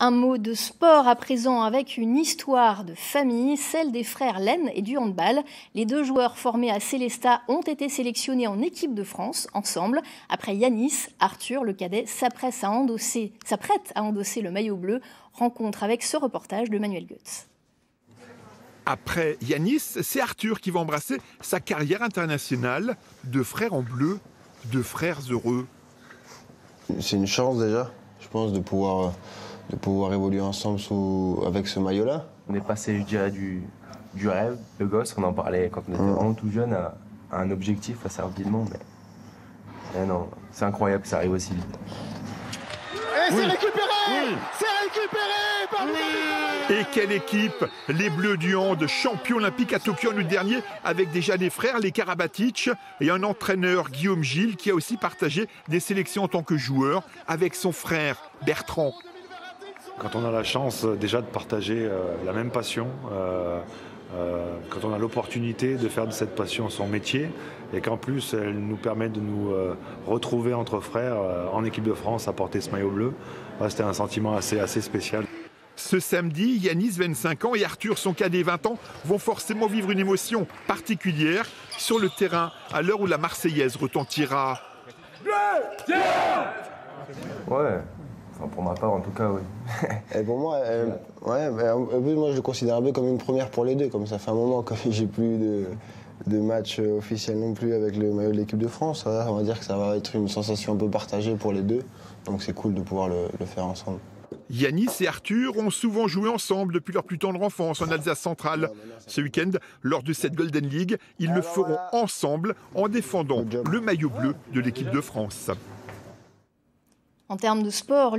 Un mot de sport à présent avec une histoire de famille, celle des frères Laine et du handball. Les deux joueurs formés à Célestat ont été sélectionnés en équipe de France ensemble. Après Yanis, Arthur, le cadet, s'apprête à endosser, à endosser le maillot bleu. Rencontre avec ce reportage de Manuel Goetz. Après Yanis, c'est Arthur qui va embrasser sa carrière internationale. de frères en bleu, de frères heureux. C'est une chance déjà, je pense, de pouvoir de pouvoir évoluer ensemble sous, avec ce maillot-là. On est passé, je dirais, du, du rêve de gosse, on en parlait quand on était vraiment tout jeune, à, un objectif assez rapidement. Mais, non, c'est incroyable que ça arrive aussi vite. Et c'est récupéré C'est récupéré par Et quelle équipe Les Bleus du Hand, champion olympique à Tokyo en dernier, avec déjà des frères, les Karabatic, et un entraîneur, Guillaume Gilles, qui a aussi partagé des sélections en tant que joueur avec son frère, Bertrand. Quand on a la chance euh, déjà de partager euh, la même passion, euh, quand on a l'opportunité de faire de cette passion son métier, et qu'en plus elle nous permet de nous retrouver entre frères en équipe de France à porter ce maillot bleu, bah, c'était un sentiment assez, assez spécial. Ce samedi, Yanis, 25 ans, et Arthur, son cadet, 20 ans, vont forcément vivre une émotion particulière sur le terrain à l'heure où la Marseillaise retentira. Ouais, pour ma part, en tout cas, oui. Et pour moi, euh, ouais, moi je le considère un peu comme une première pour les deux. Comme ça fait un moment que j'ai plus de, de matchs officiels non plus avec le maillot de l'équipe de France. on va dire que ça va être une sensation un peu partagée pour les deux. Donc c'est cool de pouvoir le, le faire ensemble. Yanis et Arthur ont souvent joué ensemble depuis leur plus tendre enfance en Alsace centrale. Ce week-end, lors de cette Golden League, ils le feront ensemble en défendant le maillot bleu de l'équipe de France. En termes de sport,